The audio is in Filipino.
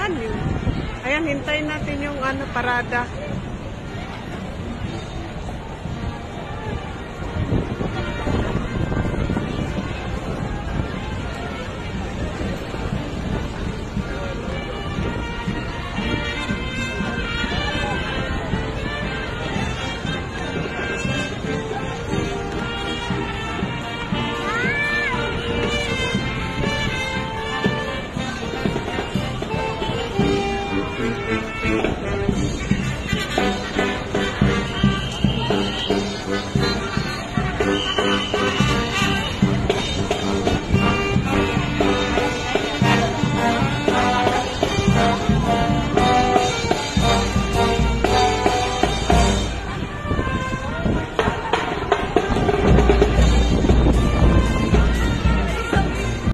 anim. Ayan, hintayin natin yung ano, parada.